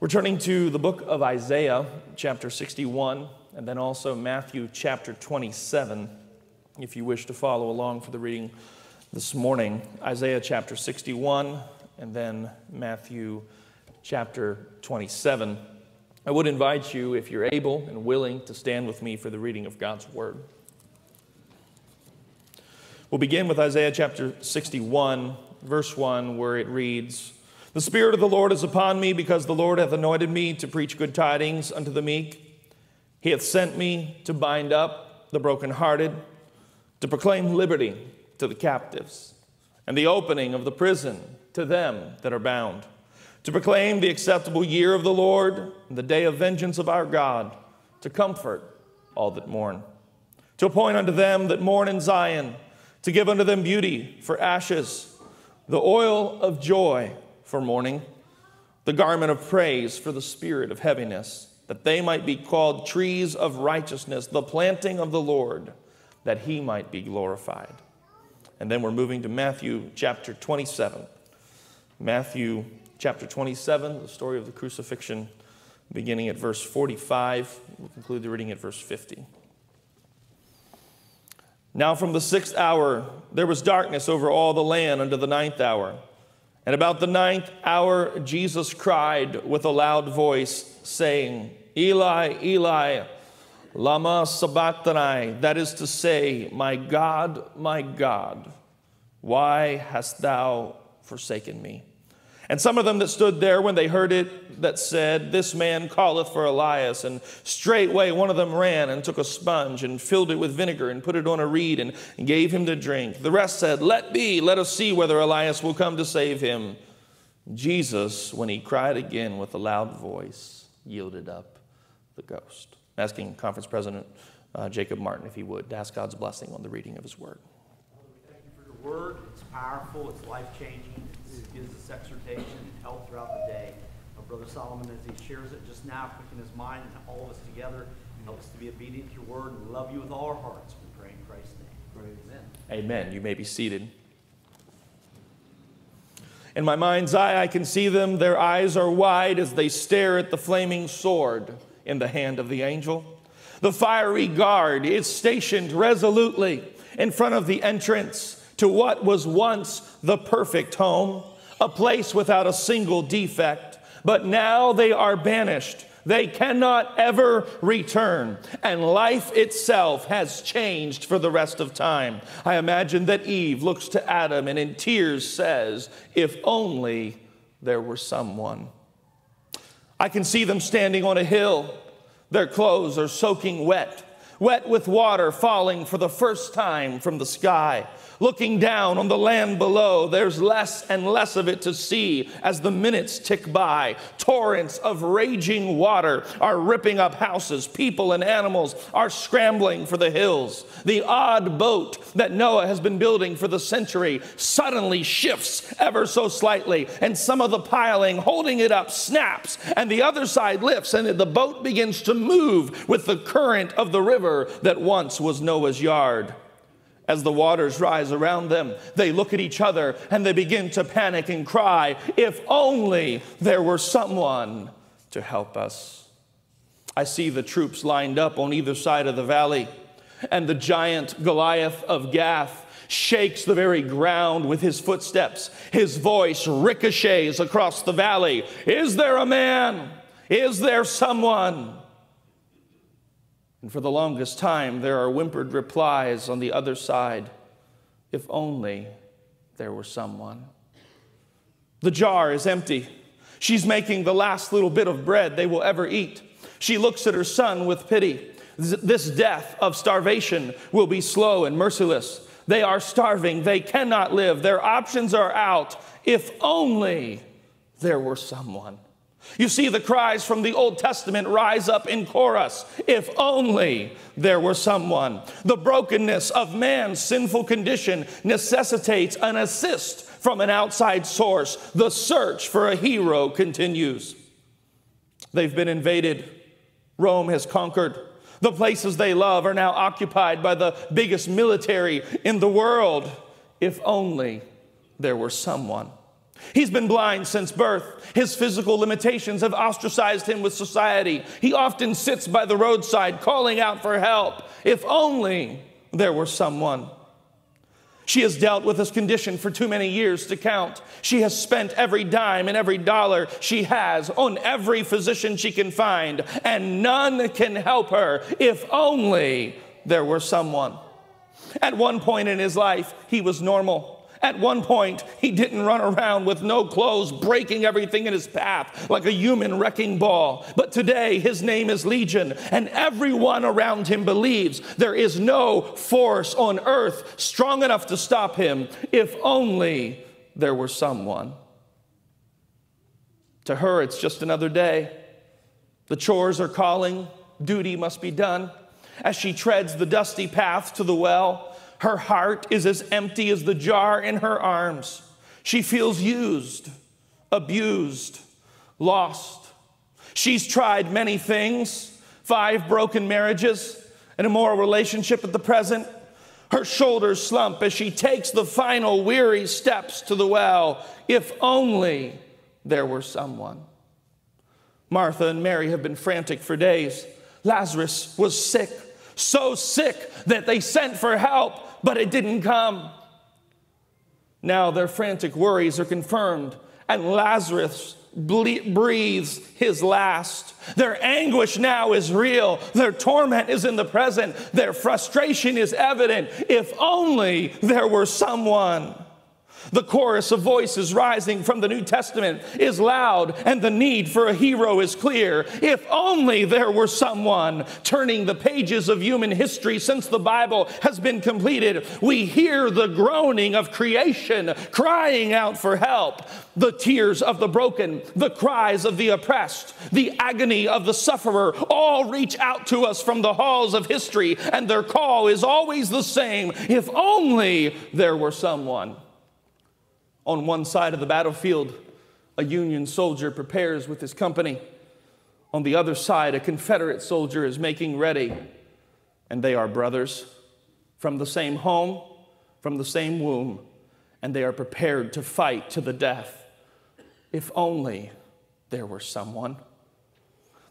We're turning to the book of Isaiah, chapter 61, and then also Matthew, chapter 27, if you wish to follow along for the reading this morning. Isaiah, chapter 61, and then Matthew, chapter 27. I would invite you, if you're able and willing, to stand with me for the reading of God's word. We'll begin with Isaiah chapter 61, verse 1, where it reads, the Spirit of the Lord is upon me, because the Lord hath anointed me to preach good tidings unto the meek. He hath sent me to bind up the brokenhearted, to proclaim liberty to the captives, and the opening of the prison to them that are bound, to proclaim the acceptable year of the Lord, and the day of vengeance of our God, to comfort all that mourn, to appoint unto them that mourn in Zion, to give unto them beauty for ashes, the oil of joy for mourning, the garment of praise for the spirit of heaviness, that they might be called trees of righteousness, the planting of the Lord, that he might be glorified. And then we're moving to Matthew chapter 27. Matthew chapter 27, the story of the crucifixion, beginning at verse 45. We'll conclude the reading at verse 50. Now, from the sixth hour, there was darkness over all the land unto the ninth hour. And about the ninth hour, Jesus cried with a loud voice, saying, Eli, Eli, Lama Sabachthani, that is to say, My God, my God, why hast thou forsaken me? And some of them that stood there when they heard it, that said, This man calleth for Elias. And straightway one of them ran and took a sponge and filled it with vinegar and put it on a reed and, gave him to drink. The rest said, Let be, let us see whether Elias will come to save him. Jesus, when he cried again with a loud voice, yielded up the ghost. Asking Conference President uh, Jacob Martin if he would to ask God's blessing on the reading of his word. Thank you for your word. It's powerful, it's life changing gives us exhortation and help throughout the day. Our brother Solomon, as he shares it just now, quicken his mind and all of us together, help us to be obedient to your word and love you with all our hearts. We pray in Christ's name. Amen. Amen. You may be seated. In my mind's eye, I can see them. Their eyes are wide as they stare at the flaming sword in the hand of the angel. The fiery guard is stationed resolutely in front of the entrance to what was once the perfect home a place without a single defect. But now they are banished. They cannot ever return, and life itself has changed for the rest of time. I imagine that Eve looks to Adam and in tears says, If only there were someone. I can see them standing on a hill. Their clothes are soaking wet, wet with water falling for the first time from the sky. Looking down on the land below, there's less and less of it to see as the minutes tick by. Torrents of raging water are ripping up houses. People and animals are scrambling for the hills. The odd boat that Noah has been building for the century suddenly shifts ever so slightly, and some of the piling holding it up snaps, and the other side lifts, and the boat begins to move with the current of the river that once was Noah's yard. As the waters rise around them, they look at each other and they begin to panic and cry, If only there were someone to help us. I see the troops lined up on either side of the valley, and the giant Goliath of Gath shakes the very ground with his footsteps. His voice ricochets across the valley Is there a man? Is there someone? And for the longest time, there are whimpered replies on the other side if only there were someone. The jar is empty. She's making the last little bit of bread they will ever eat. She looks at her son with pity. This death of starvation will be slow and merciless. They are starving. They cannot live. Their options are out. If only there were someone. You see the cries from the Old Testament rise up in chorus. If only there were someone. The brokenness of man's sinful condition necessitates an assist from an outside source. The search for a hero continues. They've been invaded, Rome has conquered. The places they love are now occupied by the biggest military in the world. If only there were someone. He's been blind since birth. His physical limitations have ostracized him with society. He often sits by the roadside calling out for help. If only there were someone. She has dealt with this condition for too many years to count. She has spent every dime and every dollar she has on every physician she can find, and none can help her if only there were someone. At one point in his life, he was normal. At one point, he didn't run around with no clothes, breaking everything in his path like a human wrecking ball. But today, his name is Legion, and everyone around him believes there is no force on earth strong enough to stop him if only there were someone. To her, it's just another day. The chores are calling, duty must be done. As she treads the dusty path to the well, her heart is as empty as the jar in her arms. She feels used, abused, lost. She's tried many things five broken marriages, an immoral relationship at the present. Her shoulders slump as she takes the final weary steps to the well. If only there were someone. Martha and Mary have been frantic for days. Lazarus was sick, so sick that they sent for help but it didn't come. Now their frantic worries are confirmed, and Lazarus breathes his last. Their anguish now is real. Their torment is in the present. Their frustration is evident. If only there were someone. The chorus of voices rising from the New Testament is loud, and the need for a hero is clear. If only there were someone turning the pages of human history since the Bible has been completed. We hear the groaning of creation crying out for help, the tears of the broken, the cries of the oppressed, the agony of the sufferer all reach out to us from the halls of history, and their call is always the same. If only there were someone. On one side of the battlefield, a Union soldier prepares with his company. On the other side, a Confederate soldier is making ready. And they are brothers from the same home, from the same womb, and they are prepared to fight to the death. If only there were someone.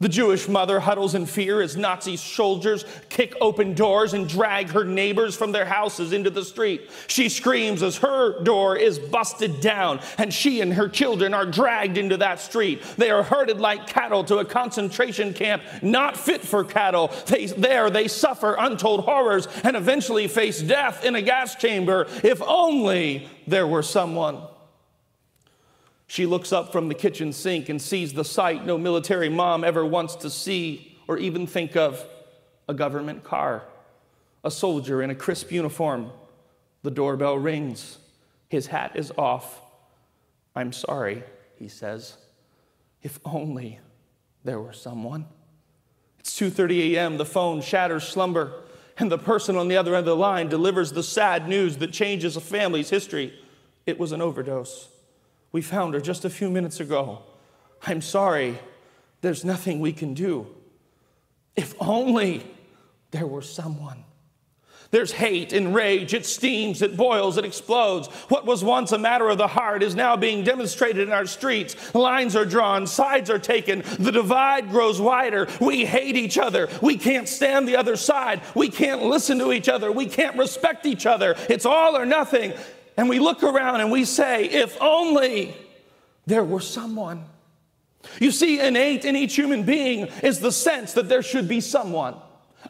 The Jewish mother huddles in fear as Nazi soldiers kick open doors and drag her neighbors from their houses into the street. She screams as her door is busted down and she and her children are dragged into that street. They are herded like cattle to a concentration camp not fit for cattle. They, there they suffer untold horrors and eventually face death in a gas chamber. If only there were someone. She looks up from the kitchen sink and sees the sight no military mom ever wants to see or even think of a government car, a soldier in a crisp uniform. The doorbell rings. His hat is off. I'm sorry, he says. If only there were someone. It's 2:30 a.m. The phone shatters slumber, and the person on the other end of the line delivers the sad news that changes a family's history. It was an overdose. We found her just a few minutes ago. I'm sorry, there's nothing we can do. If only there were someone. There's hate and rage. It steams, it boils, it explodes. What was once a matter of the heart is now being demonstrated in our streets. Lines are drawn, sides are taken. The divide grows wider. We hate each other. We can't stand the other side. We can't listen to each other. We can't respect each other. It's all or nothing and we look around and we say, if only there were someone. You see, innate in each human being is the sense that there should be someone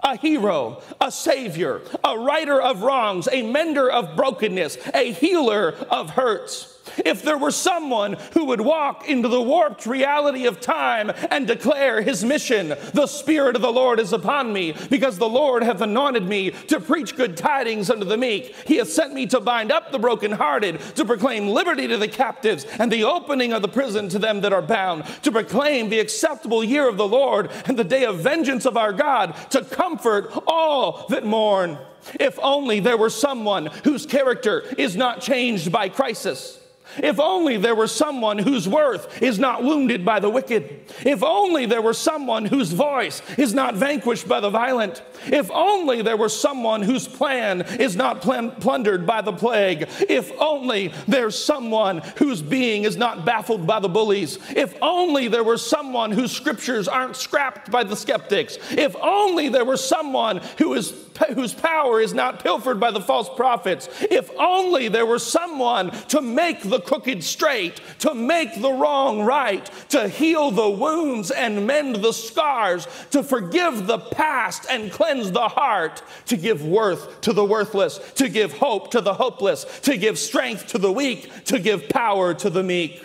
a hero, a savior, a righter of wrongs, a mender of brokenness, a healer of hurts if there were someone who would walk into the warped reality of time and declare his mission, the Spirit of the Lord is upon me, because the Lord hath anointed me to preach good tidings unto the meek. He hath sent me to bind up the brokenhearted, to proclaim liberty to the captives, and the opening of the prison to them that are bound, to proclaim the acceptable year of the Lord and the day of vengeance of our God, to comfort all that mourn. If only there were someone whose character is not changed by crisis If only there were someone whose worth is not wounded by the wicked. If only there were someone whose voice is not vanquished by the violent. If only there were someone whose plan is not plundered by the plague. If only there's someone whose being is not baffled by the bullies. If only there were someone whose scriptures aren't scrapped by the skeptics. If only there were someone who is, whose power is not pilfered by the false prophets. If only there were someone to make the crooked straight, to make the wrong right, to heal the wounds and mend the scars, to forgive the past and cleanse the heart, to give worth to the worthless, to give hope to the hopeless, to give strength to the weak, to give power to the meek.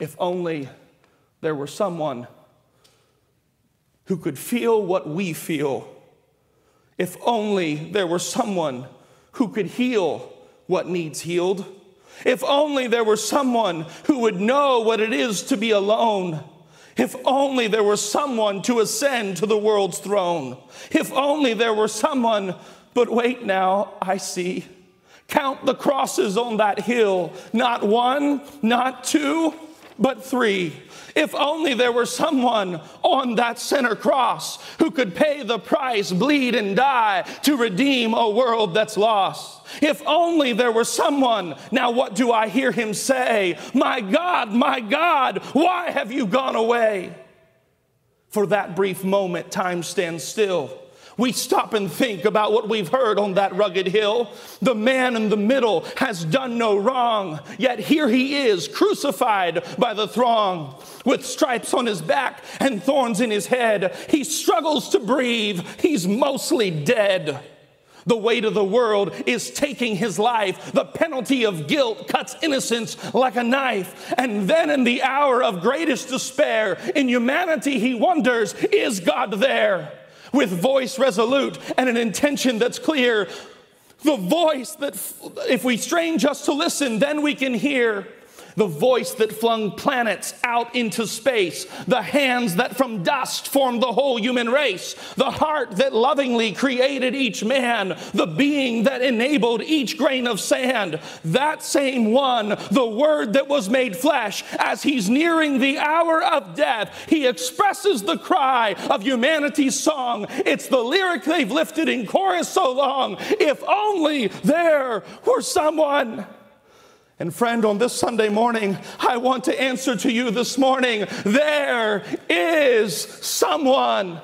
If only there were someone who could feel what we feel. If only there were someone who could heal what needs healed. If only there were someone who would know what it is to be alone. If only there were someone to ascend to the world's throne. If only there were someone, but wait now, I see. Count the crosses on that hill, not one, not two, but three. If only there were someone on that center cross who could pay the price, bleed, and die to redeem a world that's lost. If only there were someone. Now, what do I hear him say? My God, my God, why have you gone away? For that brief moment, time stands still. We stop and think about what we've heard on that rugged hill. The man in the middle has done no wrong, yet here he is, crucified by the throng, with stripes on his back and thorns in his head. He struggles to breathe, he's mostly dead. The weight of the world is taking his life. The penalty of guilt cuts innocence like a knife. And then, in the hour of greatest despair, in humanity, he wonders, Is God there? With voice resolute and an intention that's clear. The voice that, if we strain just to listen, then we can hear the voice that flung planets out into space, the hands that from dust formed the whole human race, the heart that lovingly created each man, the being that enabled each grain of sand. That same one, the word that was made flesh, as he's nearing the hour of death, he expresses the cry of humanity's song. It's the lyric they've lifted in chorus so long. If only there were someone. And friend, on this Sunday morning, I want to answer to you this morning. There is someone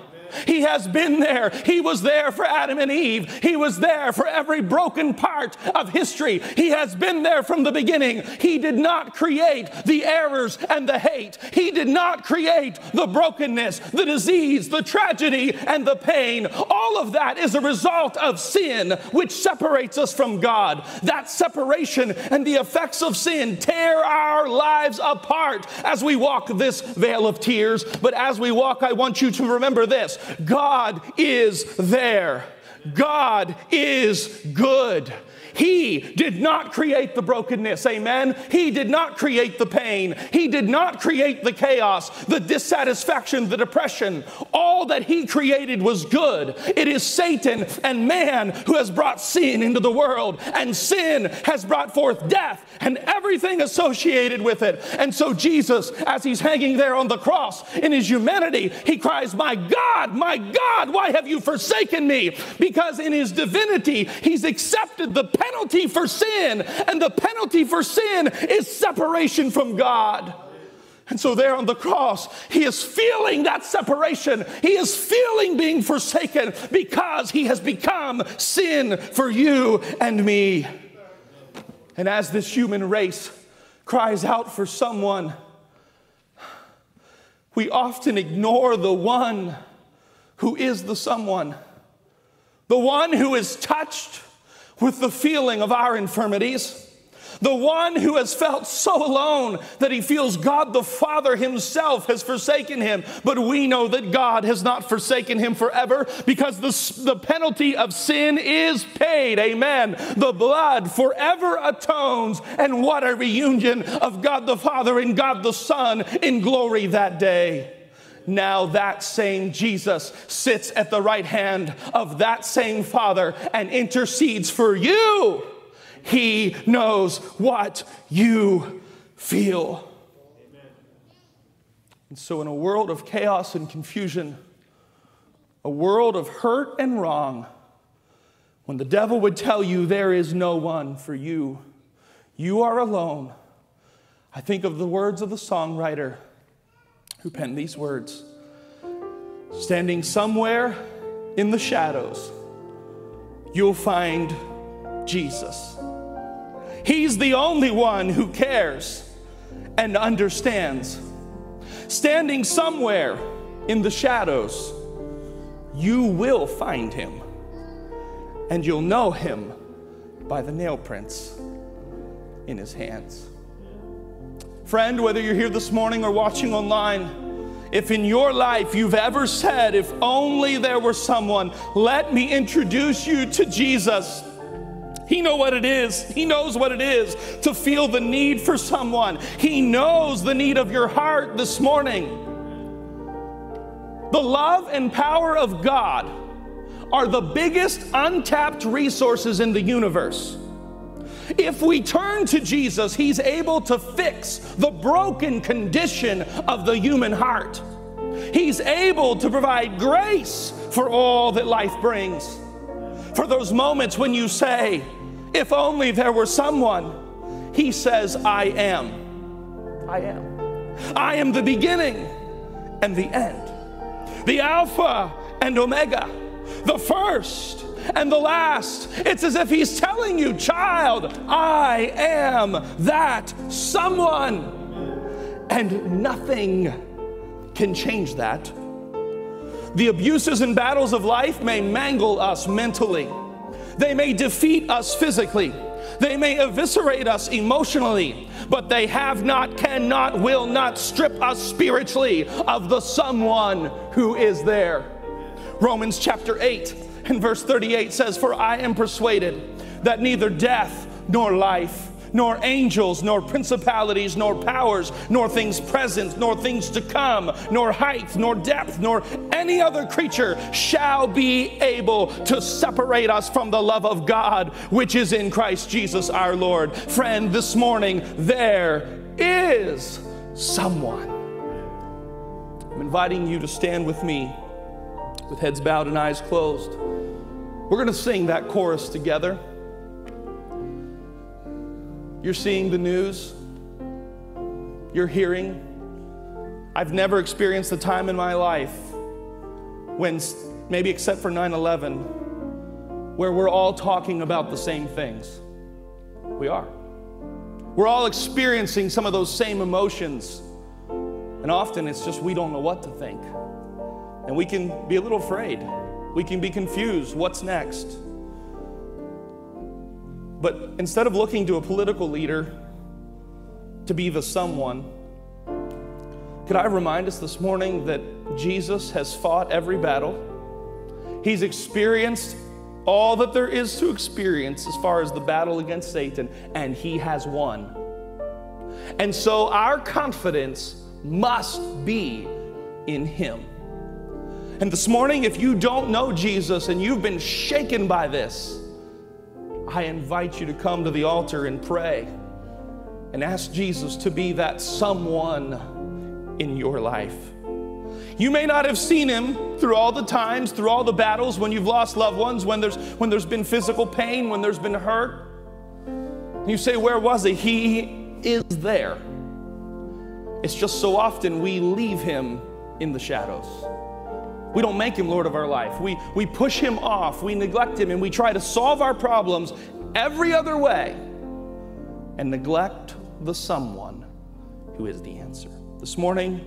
he has been there. He was there for Adam and Eve. He was there for every broken part of history. He has been there from the beginning. He did not create the errors and the hate. He did not create the brokenness, the disease, the tragedy, and the pain. All of that is a result of sin, which separates us from God. That separation and the effects of sin tear our lives apart as we walk this vale of tears. But as we walk, I want you to remember this God is there. God is good. He did not create the brokenness, amen? He did not create the pain. He did not create the chaos, the dissatisfaction, the depression. All that He created was good. It is Satan and man who has brought sin into the world, and sin has brought forth death and everything associated with it. And so, Jesus, as He's hanging there on the cross in His humanity, He cries, My God, my God, why have you forsaken me? Because in His divinity, He's accepted the pain penalty for sin, and the penalty for sin is separation from God. And so, there on the cross, he is feeling that separation. He is feeling being forsaken because he has become sin for you and me. And as this human race cries out for someone, we often ignore the one who is the someone, the one who is touched with the feeling of our infirmities. The one who has felt so alone that he feels God the Father himself has forsaken him. But we know that God has not forsaken him forever because the, the penalty of sin is paid. Amen. The blood forever atones. And what a reunion of God the Father and God the Son in glory that day. Now that same Jesus sits at the right hand of that same Father and intercedes for you. He knows what you feel. Amen. And so, in a world of chaos and confusion, a world of hurt and wrong, when the devil would tell you there is no one for you, you are alone. I think of the words of the songwriter who penned these words Standing somewhere in the shadows, you'll find Jesus. He's the only one who cares and understands. Standing somewhere in the shadows, you will find him, and you'll know him by the nail prints in his hands. Friend, whether you're here this morning or watching online, if in your life you've ever said, if only there were someone, let me introduce you to Jesus. He know what it is. He knows what it is to feel the need for someone. He knows the need of your heart this morning. The love and power of God are the biggest untapped resources in the universe. If we turn to Jesus, He's able to fix the broken condition of the human heart. He's able to provide grace for all that life brings. For those moments when you say, if only there were someone. He says, I am. I am. I am the beginning and the end, the Alpha and Omega, the first and the last. It's as if He's telling you, child, I am that someone. And nothing can change that. The abuses and battles of life may mangle us mentally. They may defeat us physically. They may eviscerate us emotionally, but they have not, cannot, will not strip us spiritually of the someone who is there. Romans chapter 8 and verse 38 says, For I am persuaded that neither death nor life nor angels, nor principalities, nor powers, nor things present, nor things to come, nor height, nor depth, nor any other creature shall be able to separate us from the love of God which is in Christ Jesus our Lord. Friend, this morning there is someone. I'm inviting you to stand with me with heads bowed and eyes closed. We're going to sing that chorus together. You're seeing the news, you're hearing. I've never experienced a time in my life when, maybe except for 9 11, where we're all talking about the same things. We are. We're all experiencing some of those same emotions. And often it's just we don't know what to think. And we can be a little afraid. We can be confused. What's next? But instead of looking to a political leader to be the someone, could I remind us this morning that Jesus has fought every battle? He's experienced all that there is to experience as far as the battle against Satan, and he has won. And so our confidence must be in him. And this morning, if you don't know Jesus and you've been shaken by this, I invite you to come to the altar and pray and ask Jesus to be that someone in your life. You may not have seen him through all the times, through all the battles, when you've lost loved ones, when there's, when there's been physical pain, when there's been hurt. You say, Where was he? He is there. It's just so often we leave him in the shadows. We don't make him Lord of our life. We, we push him off, we neglect him, and we try to solve our problems every other way and neglect the someone who is the answer. This morning,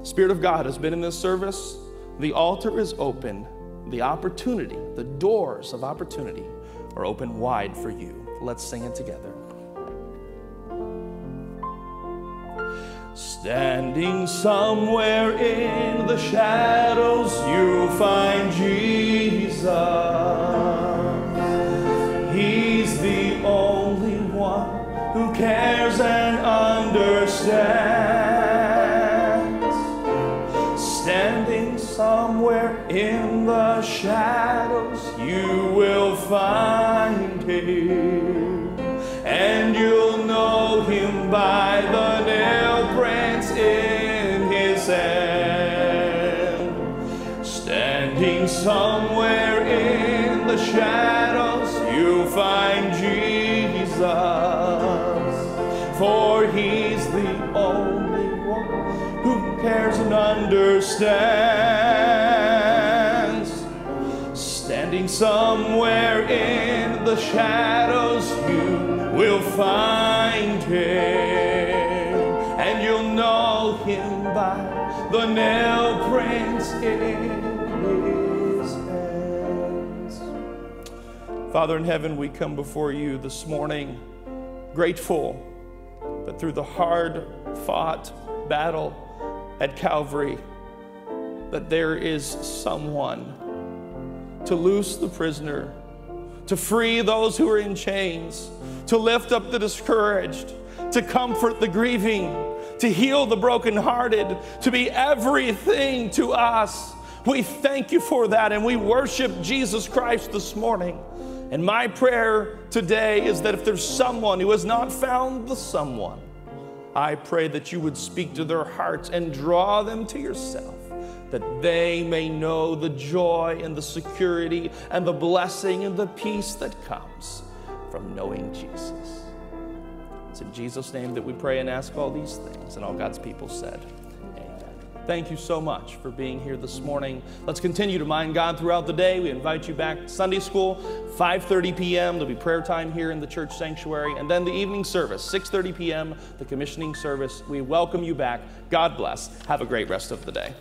the Spirit of God has been in this service. The altar is open. The opportunity, the doors of opportunity are open wide for you. Let's sing it together. Standing somewhere in the shadows, you'll find Jesus. He's the only one who cares and understands. Standing somewhere in the shadows, you will find Standing somewhere in the shadows, you find Jesus. For he's the only one who cares and understands. Standing somewhere in the shadows, you will find him, and you'll know him by the nail prints in Father in heaven, we come before you this morning grateful that through the hard fought battle at Calvary, that there is someone to loose the prisoner, to free those who are in chains, to lift up the discouraged, to comfort the grieving, to heal the brokenhearted, to be everything to us. We thank you for that and we worship Jesus Christ this morning. And my prayer today is that if there's someone who has not found the someone, I pray that you would speak to their hearts and draw them to yourself that they may know the joy and the security and the blessing and the peace that comes from knowing Jesus. It's in Jesus' name that we pray and ask all these things. And all God's people said, Amen. Thank you so much for being here this morning. Let's continue to mind God throughout the day. We invite you back to Sunday school, 5:30 p.m. There'll be prayer time here in the church sanctuary, and then the evening service, 6:30 p.m., the commissioning service. We welcome you back. God bless. Have a great rest of the day.